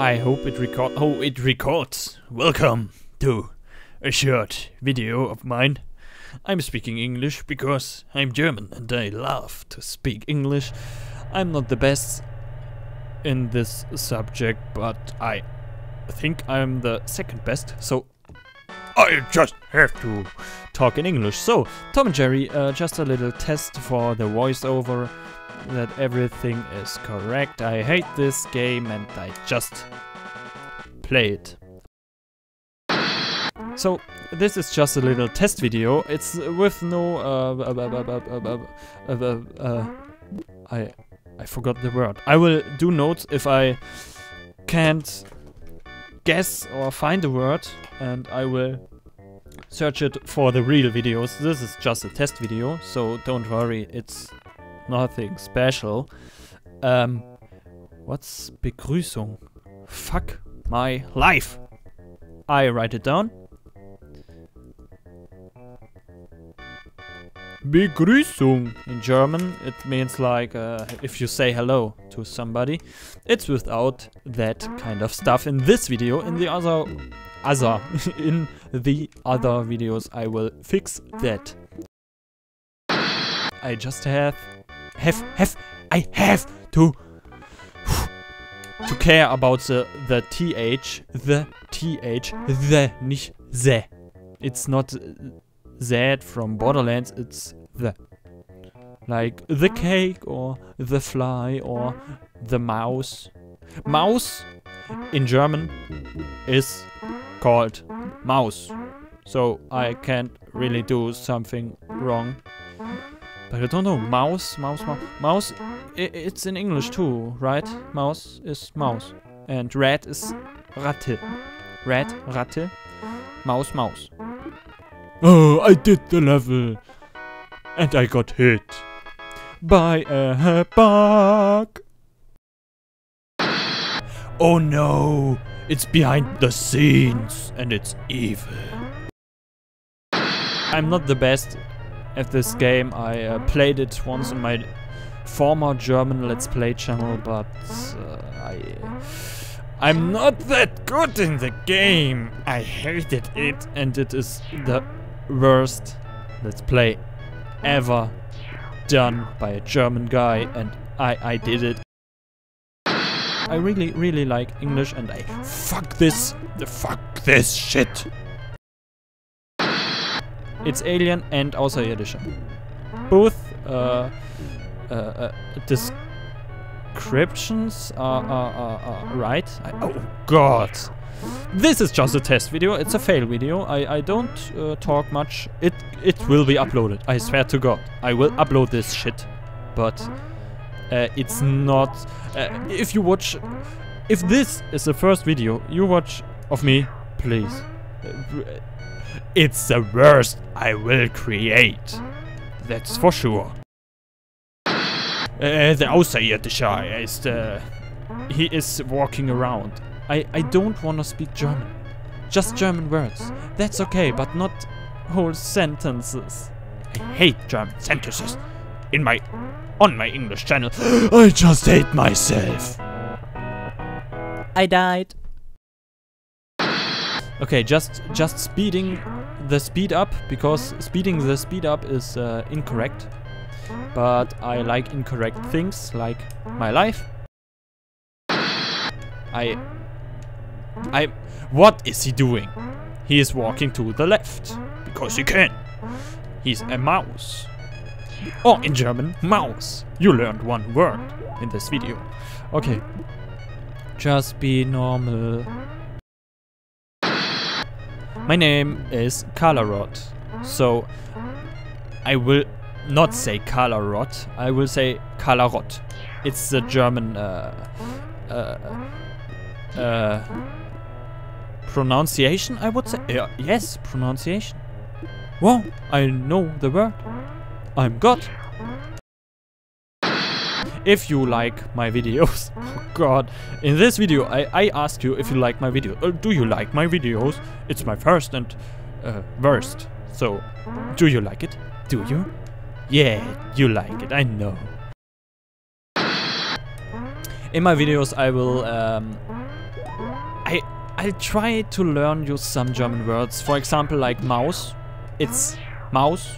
I hope it record. Oh, it records. Welcome to a short video of mine. I'm speaking English because I'm German and I love to speak English. I'm not the best in this subject, but I think I'm the second best, so I just have to talk in English. So, Tom and Jerry, uh, just a little test for the voiceover that everything is correct. I hate this game and I just play it. So, this is just a little test video. It's with no uh, uh, uh, uh, I I forgot the word. I will do notes if I can't guess or find a word and I will search it for the real videos. This is just a test video, so don't worry, it's nothing special. Um, what's Begrüßung? Fuck my life! I write it down. Begrüßung in German, it means like uh, if you say hello to somebody. It's without that kind of stuff in this video. In the other, other, in the other videos, I will fix that. I just have, have, have, I have to, to care about the the th, the th, the, nicht the. It's not Z from Borderlands, it's the. Like the cake or the fly or the mouse. Mouse in German is called mouse. So I can't really do something wrong. But I don't know, mouse, mouse, mouse. Mouse, it's in English too, right? Mouse is mouse. And rat is Ratte. Rat, Ratte. Mouse, mouse. Oh, I did the level. And I got hit. By a bug. Oh no! It's behind the scenes and it's evil. I'm not the best at this game. I uh, played it once on my former German Let's Play channel, but uh, I... I'm not that good in the game. I hated it and it is the worst Let's Play ever done by a German guy and I, I did it. I really, really like English and I fuck this, the fuck this shit. It's Alien and Außerirdische. Both uh, uh, uh, descriptions are, are, are, are right. I, oh god. This is just a test video, it's a fail video. I, I don't uh, talk much. It it will be uploaded, I swear to god. I will upload this shit. But uh, it's not... Uh, if you watch... If this is the first video you watch of me, please. It's the worst I will create. That's for sure. Uh, the Außerirdische is the... He is walking around. I, I don't want to speak German. Just German words. That's okay, but not whole sentences. I hate German sentences. In my... on my English channel. I just hate myself. I died. Okay, just just speeding the speed up, because speeding the speed up is uh, incorrect. But I like incorrect things, like my life. I I... What is he doing? He is walking to the left. Because he can. He's a mouse. Or in German, mouse. You learned one word in this video. Okay. Just be normal. My name is Kalarot. So, I will not say Kalarot. I will say Kalarot. It's the German uh, uh, uh, pronunciation, I would say. Yes, pronunciation. Well, I know the word. I'm God. If you like my videos, oh god, in this video I, I ask you if you like my video. Uh, do you like my videos? It's my first and uh, worst. So, do you like it? Do you? Yeah, you like it, I know. In my videos I will um, I I try to learn you some German words. For example, like mouse, it's mouse,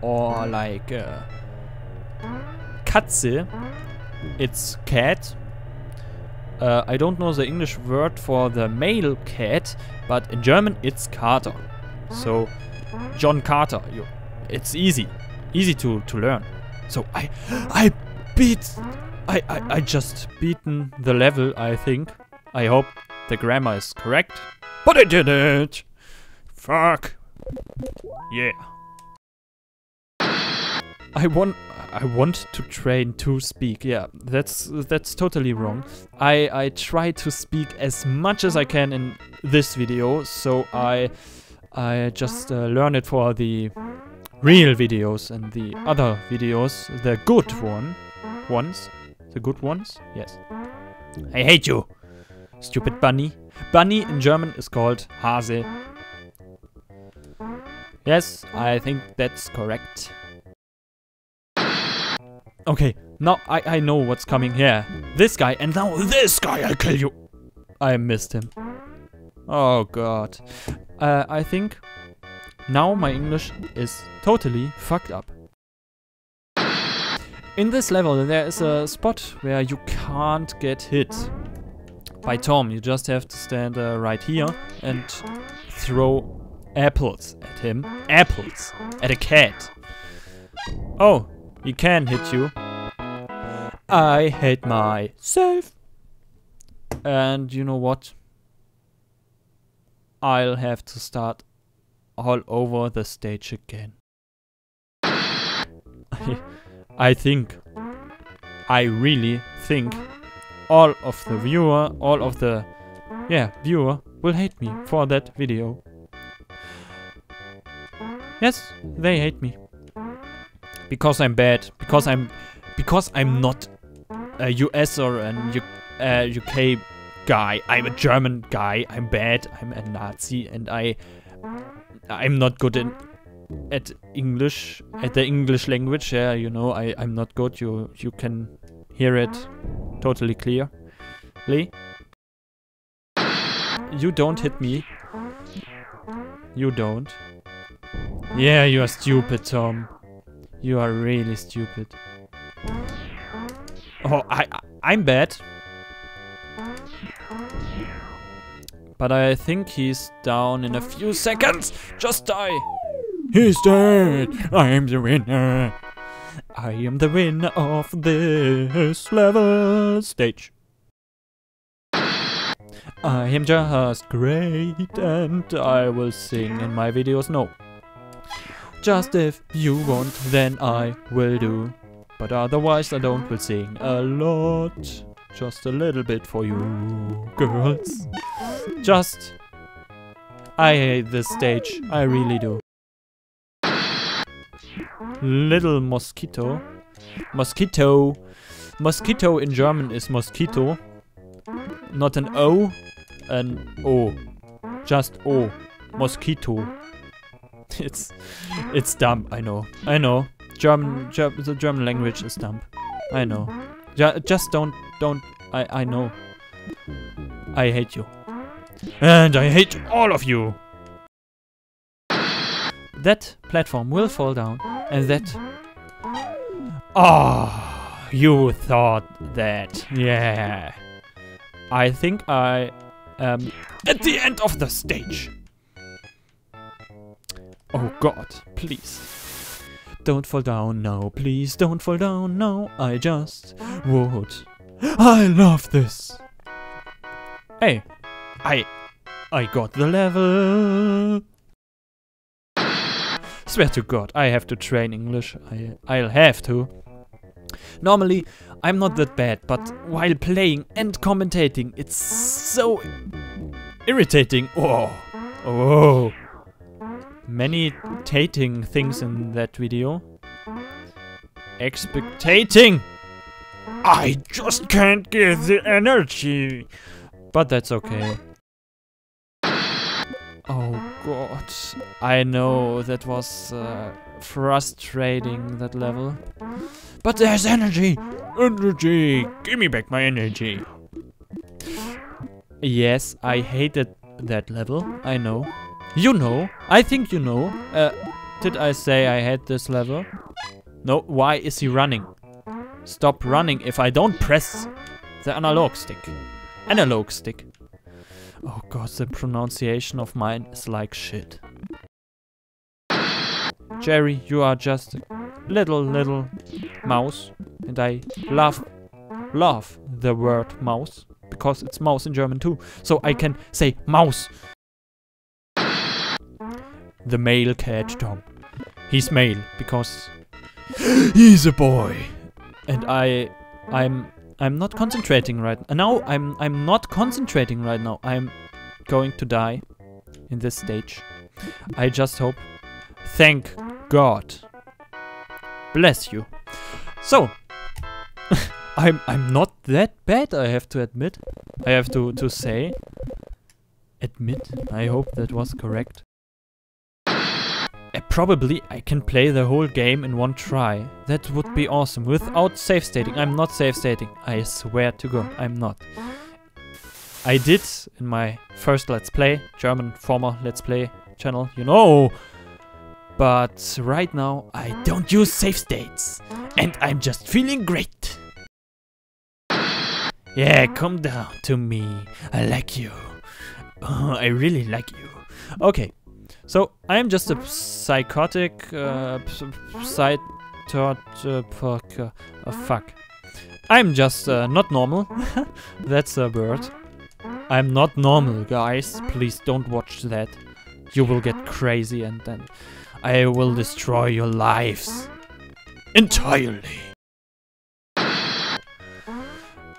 or like uh, Katze, it's cat. Uh, I don't know the English word for the male cat, but in German it's Kater. So John Carter. You, it's easy, easy to to learn. So I I beat I, I I just beaten the level. I think. I hope the grammar is correct. But I did it. Fuck. Yeah. I want I want to train to speak. Yeah, that's that's totally wrong. I I try to speak as much as I can in this video, so I I just uh, learn it for the real videos and the other videos, the good one ones, the good ones. Yes. I hate you, stupid bunny. Bunny in German is called Hase. Yes, I think that's correct. Okay, now I, I know what's coming here. This guy, and now this guy, I'll kill you. I missed him. Oh god. Uh, I think now my English is totally fucked up. In this level there is a spot where you can't get hit by Tom. You just have to stand uh, right here and throw apples at him. Apples! At a cat. Oh, he can hit you. I hate myself. And you know what? I'll have to start all over the stage again. I, think, I really think all of the viewer, all of the, yeah, viewer will hate me for that video. Yes, they hate me. Because I'm bad. Because I'm, because I'm not a US or an U, uh, UK guy. I'm a German guy. I'm bad. I'm a Nazi, and I, I'm not good in at English, at the English language. Yeah, you know, I I'm not good. You you can hear it totally clearly. You don't hit me. You don't. Yeah, you are stupid, Tom. You are really stupid. Oh, I, I I'm bad. But I think he's down in a few seconds. Just die. He's dead. I am the winner. I am the winner of this level stage. I am just great and I will sing in my videos. No. Just if you want, then I will do. But otherwise I don't will sing a lot. Just a little bit for you, girls. Just... I hate this stage. I really do. Little mosquito. Mosquito. Mosquito in German is mosquito. Not an O, an O. Just O. Mosquito. It's it's dumb, I know. I know. German, Ger the German language is dumb. I know. Ju just don't, don't, I, I know. I hate you. And I hate all of you! That platform will fall down, and that... Ah, oh, you thought that, yeah. I think I am at the end of the stage. Oh god, please. Don't fall down now, please don't fall down now. I just would. I love this. Hey, I, I got the level. Swear to God, I have to train English. I, I'll have to. Normally, I'm not that bad, but while playing and commentating, it's so irritating. Oh, oh many tating things in that video. Expectating! I just can't get the energy! But that's okay. Oh god. I know that was uh, frustrating, that level. But there's energy! Energy! Give me back my energy! Yes, I hated that level. I know. You know. I think you know. Uh, did I say I had this level? No, why is he running? Stop running if I don't press the analog stick. Analog stick. Oh god, the pronunciation of mine is like shit. Jerry, you are just a little, little mouse. And I love, love the word mouse. Because it's mouse in German too. So I can say mouse. The male cat Tom. He's male because he's a boy. And I I'm I'm not concentrating right now. I'm I'm not concentrating right now. I'm going to die in this stage. I just hope. Thank God. Bless you. So I'm I'm not that bad, I have to admit. I have to to say. Admit. I hope that was correct. Probably I can play the whole game in one try. That would be awesome. Without save stating. I'm not save stating. I swear to God, I'm not. I did in my first Let's Play, German former Let's Play channel, you know. But right now I don't use save states. And I'm just feeling great. Yeah, come down to me. I like you. Oh, I really like you. Okay, so I am just a psychotic uh, side thought uh, uh, fuck. I'm just uh, not normal. That's a word. I'm not normal, guys. Please don't watch that. You will get crazy and then I will destroy your lives. Entirely.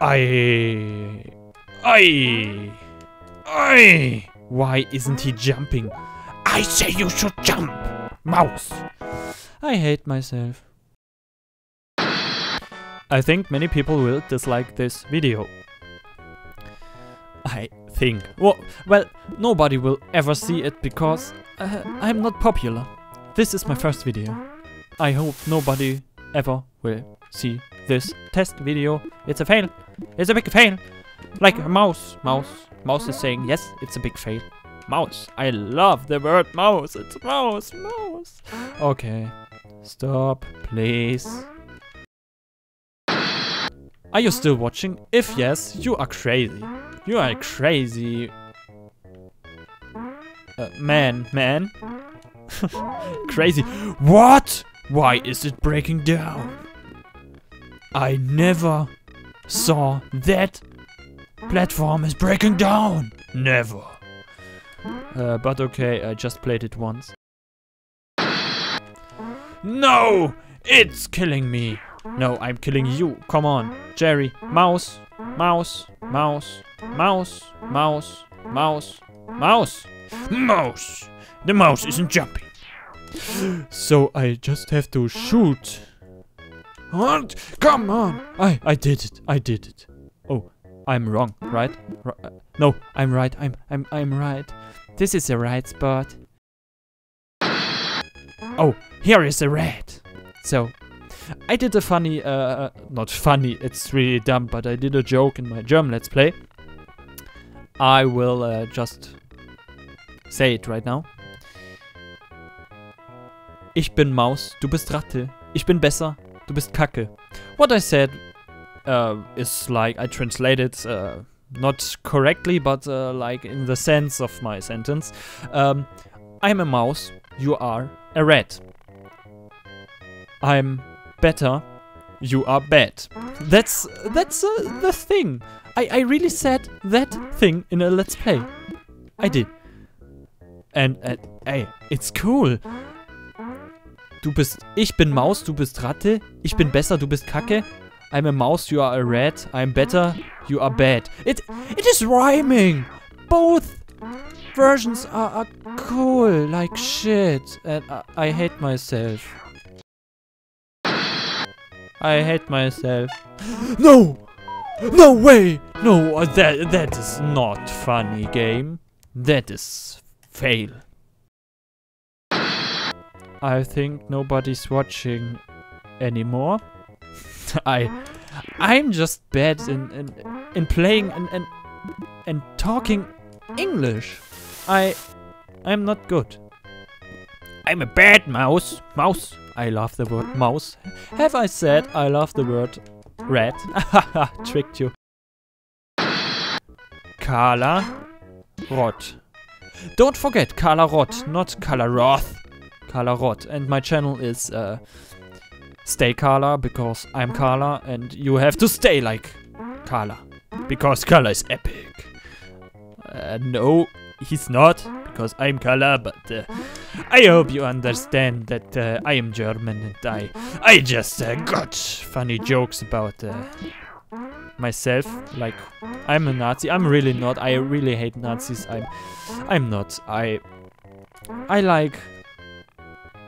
I... I... I... Why isn't he jumping? I say you should jump, mouse. I hate myself. I think many people will dislike this video. I think. Well, well, nobody will ever see it because uh, I'm not popular. This is my first video. I hope nobody ever will see this test video. It's a fail. It's a big fail. Like a mouse. Mouse. Mouse is saying, yes, it's a big fail. Mouse. I love the word mouse. It's mouse, mouse. Okay. Stop, please. Are you still watching? If yes, you are crazy. You are crazy. Uh, man, man. crazy. What? Why is it breaking down? I never saw that platform is breaking down. Never. Uh, but okay, I just played it once. No! It's killing me! No, I'm killing you. Come on. Jerry. Mouse. Mouse. Mouse. Mouse. Mouse. Mouse. Mouse. Mouse! The mouse isn't jumping. So I just have to shoot. What? Come on! I, I did it. I did it. I'm wrong, right? R uh, no, I'm right. I'm, I'm, I'm right. This is the right spot. Oh, here is a red. So, I did a funny, uh, not funny, it's really dumb, but I did a joke in my German Let's Play. I will uh, just say it right now. Ich bin Maus, du bist Ratte. Ich bin besser, du bist Kacke. What I said uh, is like, I translated uh, not correctly, but uh, like in the sense of my sentence. Um, I'm a mouse, you are a rat. I'm better, you are bad. That's that's uh, the thing. I, I really said that thing in a Let's Play. I did. And, uh, ey, it's cool. Du bist, ich bin Maus, du bist Ratte. Ich bin besser, du bist Kacke. I'm a mouse, you are a rat. I'm better, you are bad. It it is rhyming. Both versions are, are cool, like shit. And I, I hate myself. I hate myself. No! No way! No, uh, that that is not funny, game. That is fail. I think nobody's watching anymore. I I'm just bad in in, in playing and, and and talking English. I I'm not good. I'm a bad mouse. Mouse. I love the word mouse. Have I said I love the word rat? Tricked you. Carla Roth. Don't forget Kalarot, not Kalarot. Carla Roth. And my channel is uh, Stay Kala because I'm Kala and you have to stay like Kala. Because Kala is epic. Uh, no, he's not because I'm Kala, but uh, I hope you understand that uh, I am German and I I just uh, got funny jokes about uh, myself. Like I'm a Nazi. I'm really not. I really hate Nazis. I'm I'm not. I I like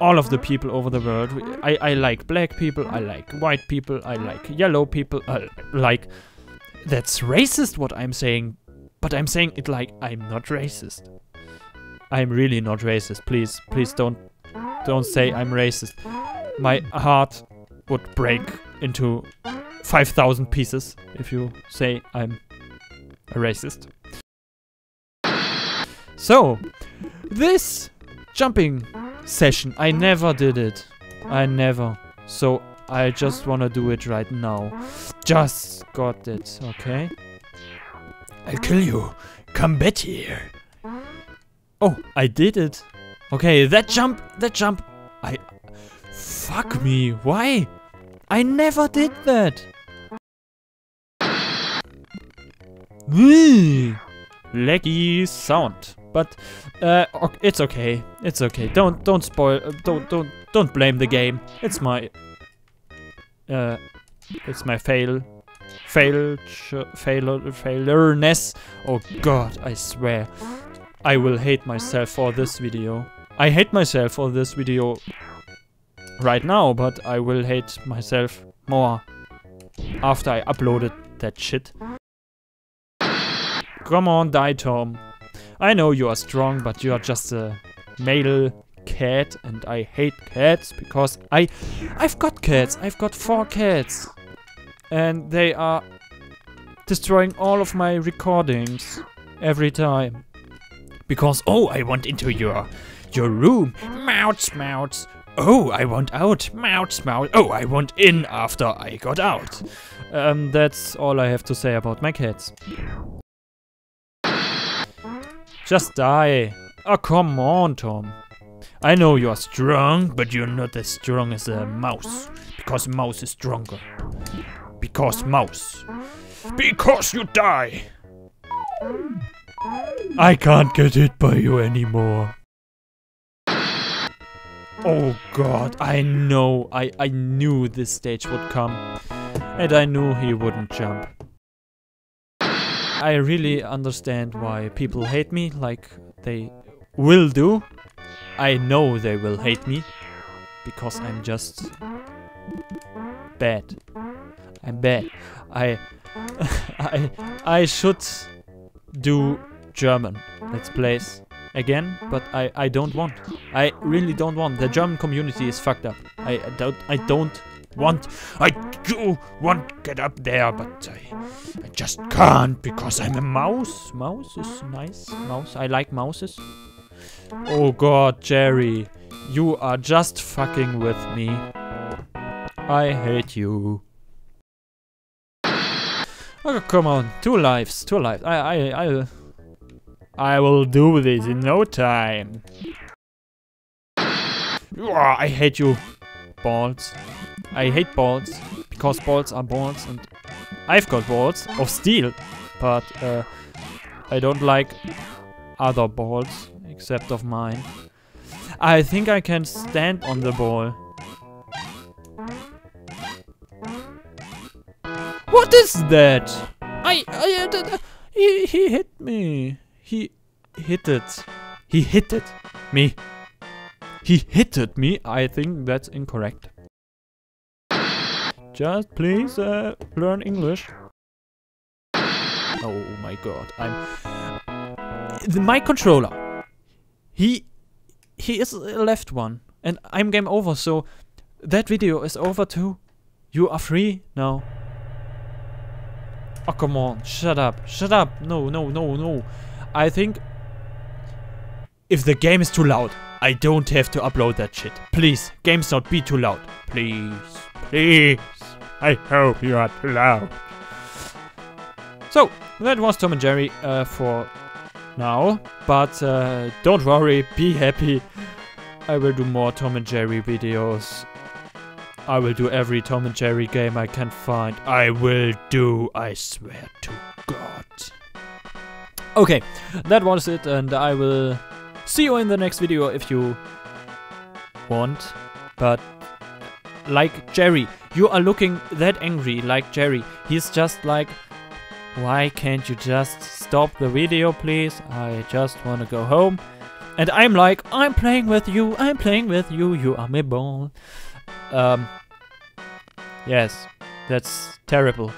all of the people over the world. I, I like black people, I like white people, I like yellow people, I like... That's racist what I'm saying, but I'm saying it like I'm not racist. I'm really not racist. Please, please don't don't say I'm racist. My heart would break into 5,000 pieces if you say I'm a racist. So, this jumping session, I never did it. I never. So, I just wanna do it right now. Just got it, okay? I'll kill you. Come back here. Oh, I did it. Okay, that jump, that jump. I... Fuck me, why? I never did that. Leggy sound. But uh, it's okay. It's okay. Don't don't spoil. Uh, don't don't don't blame the game. It's my uh, it's my fail, fail, fail, failurness. Oh God, I swear, I will hate myself for this video. I hate myself for this video right now, but I will hate myself more after I uploaded that shit. Come on, die, Tom. I know you are strong, but you are just a male cat and I hate cats because I I've got cats. I've got four cats. And they are destroying all of my recordings every time. Because oh, I want into your your room. Mouts, mouts. Oh, I want out. Mouts, mouts. Oh, I want in after I got out. Um, that's all I have to say about my cats. Just die. Oh, come on, Tom. I know you are strong, but you're not as strong as a mouse. Because mouse is stronger. Because mouse. Because you die. I can't get hit by you anymore. Oh god, I know, I, I knew this stage would come. And I knew he wouldn't jump. I really understand why people hate me, like they will do. I know they will hate me, because I'm just bad. I'm bad. I, I, I should do German Let's Plays again, but I, I don't want. I really don't want. The German community is fucked up. I, I don't I don't want. I do want to get up there, but I, I just can't because I'm a mouse. Mouse is nice. Mouse. I like mouses. Oh god, Jerry. You are just fucking with me. I hate you. Oh, come on. Two lives. Two lives. I, I, I... I will do this in no time. I hate you. Balls. I hate balls because balls are balls and I've got balls of steel, but uh, I don't like other balls except of mine. I think I can stand on the ball. What is that? I, I, he, he hit me. He hit it. He hit it. Me. He hit it me. I think that's incorrect. Just please uh, learn English. Oh my god, I'm... The, my controller. He... He is a left one. And I'm game over, so... That video is over too. You are free now. Oh, come on. Shut up. Shut up. No, no, no, no. I think if the game is too loud, I don't have to upload that shit. Please, games not be too loud. Please, please. I hope you are loud. So, that was Tom and Jerry uh, for now. But uh, don't worry, be happy. I will do more Tom and Jerry videos. I will do every Tom and Jerry game I can find. I will do, I swear to God. Okay, that was it, and I will see you in the next video if you want. But like Jerry, you are looking that angry like Jerry. He's just like, why can't you just stop the video, please? I just want to go home. And I'm like, I'm playing with you, I'm playing with you, you are my ball. Um, yes, that's terrible.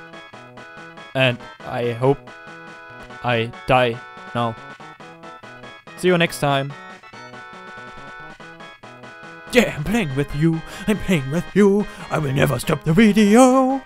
And I hope I die now. See you next time. Yeah, I'm playing with you, I'm playing with you, I will never stop the video.